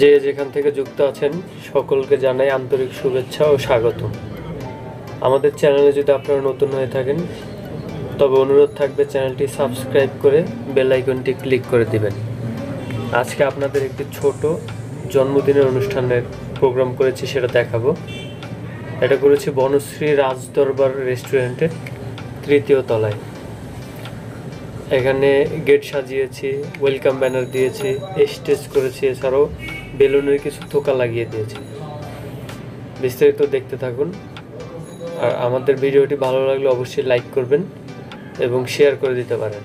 যে যেখান থেকে যুক্ত আছেন, সকলকে জানাই আন্তরিক শুভেচ্ছা ও স্বাগত। আমাদের চ্যানেলে যদি আপনারা নতুন হয়ে থাকেন, তবে অনুরোধ থাকবে চ্যানেলটি সাবস্ক্রাইব করে বেল আইকনটি ক্লিক করে দিবেন। আজকে আপনাদের একটি ছোট জন্মদিনের অনুষ্ঠানের প্রোগ্রাম করেছি, সেটা দেখাবো। এটা করেছি বনশ্রী রাজদরবার রেস্টুরেন্টের তৃতীয় তলায়। এখানে গেট সাজিয়েছি, ওয়েলকাম ব্যানার দিয়েছি, স্টেজ করেছি, এছাড়াও বেলুনের কিছু থোকা লাগিয়ে দিয়েছে। বিস্তারিত দেখতে থাকুন। আর আমাদের ভিডিওটি ভালো লাগলে অবশ্যই লাইক করবেন এবং শেয়ার করে দিতে পারেন।